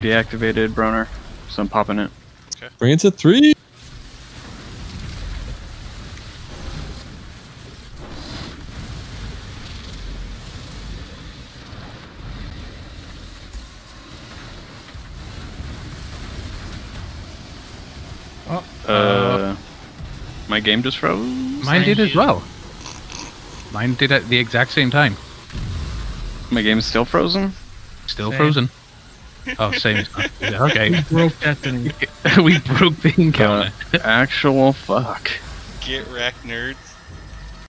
deactivated Broner, so I'm popping it. Bring it to three. Oh, Uh, my game just froze. mine did as well. Mine did at the exact same time. My game's still frozen. Still Same. frozen. Oh, same. as mine. Yeah, okay. Broke Destiny. we broke the encounter. Uh, actual fuck. Get wrecked, nerds.